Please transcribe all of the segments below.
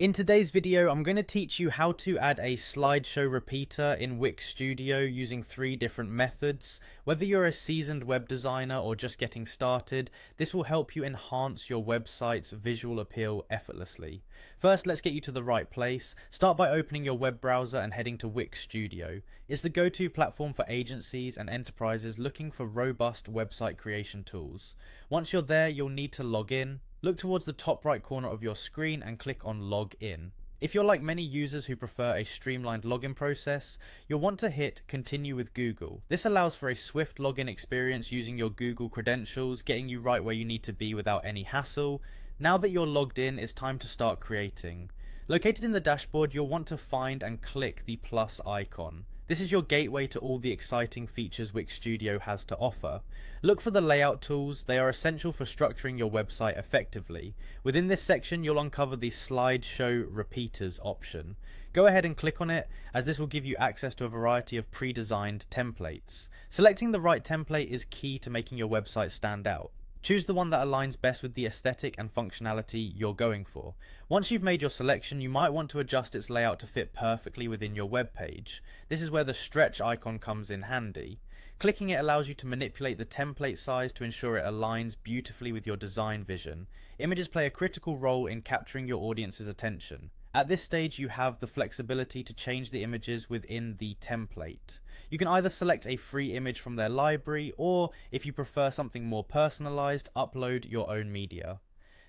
In today's video, I'm going to teach you how to add a slideshow repeater in Wix Studio using three different methods. Whether you're a seasoned web designer or just getting started, this will help you enhance your website's visual appeal effortlessly. First, let's get you to the right place. Start by opening your web browser and heading to Wix Studio. It's the go-to platform for agencies and enterprises looking for robust website creation tools. Once you're there, you'll need to log in, Look towards the top right corner of your screen and click on Log In. If you're like many users who prefer a streamlined login process, you'll want to hit Continue with Google. This allows for a swift login experience using your Google credentials, getting you right where you need to be without any hassle. Now that you're logged in, it's time to start creating. Located in the dashboard, you'll want to find and click the plus icon. This is your gateway to all the exciting features Wix Studio has to offer. Look for the layout tools, they are essential for structuring your website effectively. Within this section you'll uncover the slideshow repeaters option. Go ahead and click on it as this will give you access to a variety of pre-designed templates. Selecting the right template is key to making your website stand out. Choose the one that aligns best with the aesthetic and functionality you're going for. Once you've made your selection, you might want to adjust its layout to fit perfectly within your web page. This is where the stretch icon comes in handy. Clicking it allows you to manipulate the template size to ensure it aligns beautifully with your design vision. Images play a critical role in capturing your audience's attention. At this stage you have the flexibility to change the images within the template. You can either select a free image from their library or, if you prefer something more personalized, upload your own media.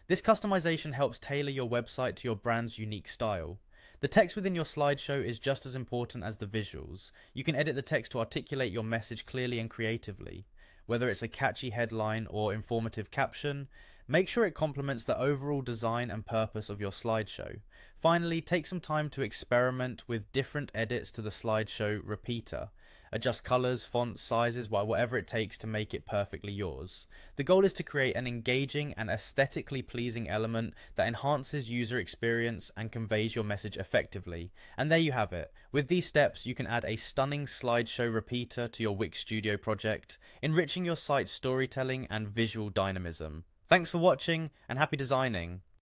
This customization helps tailor your website to your brand's unique style. The text within your slideshow is just as important as the visuals. You can edit the text to articulate your message clearly and creatively. Whether it's a catchy headline or informative caption, Make sure it complements the overall design and purpose of your slideshow. Finally, take some time to experiment with different edits to the slideshow repeater. Adjust colors, fonts, sizes, well, whatever it takes to make it perfectly yours. The goal is to create an engaging and aesthetically pleasing element that enhances user experience and conveys your message effectively. And there you have it. With these steps, you can add a stunning slideshow repeater to your Wix Studio project, enriching your site's storytelling and visual dynamism. Thanks for watching and happy designing.